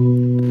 you